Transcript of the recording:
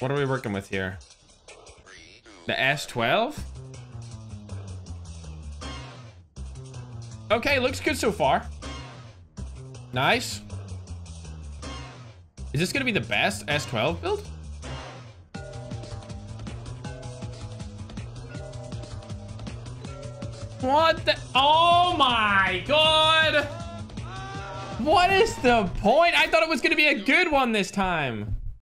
What are we working with here? The S12? Okay, looks good so far. Nice. Is this gonna be the best S12 build? What the? Oh my god! What is the point? I thought it was gonna be a good one this time.